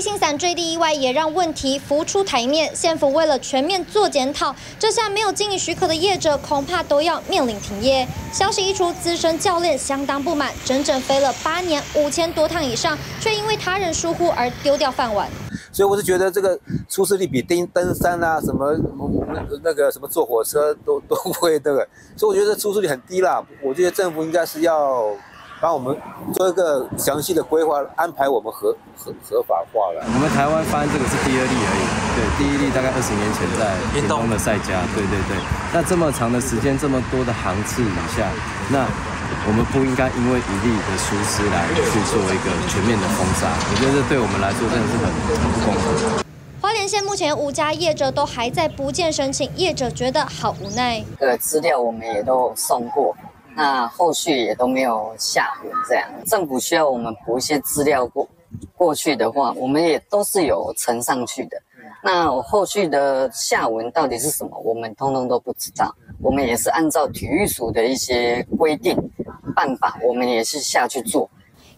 飞行伞坠地意外也让问题浮出台面。县府为了全面做检讨，这下没有经营许可的业者恐怕都要面临停业。消息一出，资深教练相当不满，整整飞了八年五千多趟以上，却因为他人疏忽而丢掉饭碗。所以我是觉得这个出事率比登登山啊什么那个什么坐火车都都会那个，所以我觉得出事率很低啦。我觉得政府应该是要帮我们做一个详细的规划，安排我们合合合法化了。我们台湾发生这个是第二例而已，对，第一例大概二十年前在屏东的赛家，对对对。那这么长的时间，这么多的航次以下，那。我们不应该因为一例的疏失来去做一个全面的封杀，我觉得这对我们来说真的是很很不公平。花莲县目前五家业者都还在不见申请，业者觉得好无奈。呃，资料我们也都送过，那后续也都没有下文，这样政府需要我们补一些资料过过去的话，我们也都是有呈上去的。那后续的下文到底是什么，我们通通都不知道。我们也是按照体育署的一些规定。办法，我们也是下去做。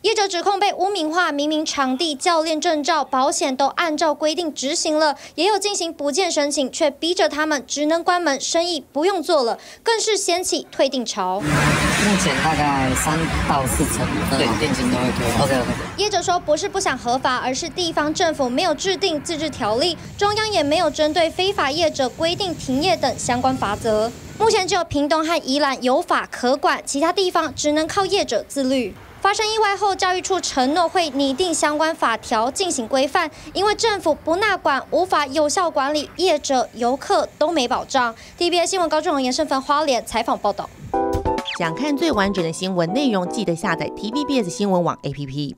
业者指控被污名化，明明场地、教练证照、保险都按照规定执行了，也有进行补件申请，却逼着他们只能关门，生意不用做了，更是掀起退订潮。目前大概三到四成，对，定金都会退。OK OK。业者说不是不想合法，而是地方政府没有制定自治条例，中央也没有针对非法业者规定停业等相关法则。目前只有屏东和宜兰有法可管，其他地方只能靠业者自律。发生意外后，教育处承诺会拟定相关法条进行规范，因为政府不纳管，无法有效管理，业者、游客都没保障。TBS 新闻高中严胜芬花莲采访报道。想看最完整的新闻内容，记得下载 TBS 新闻网 APP。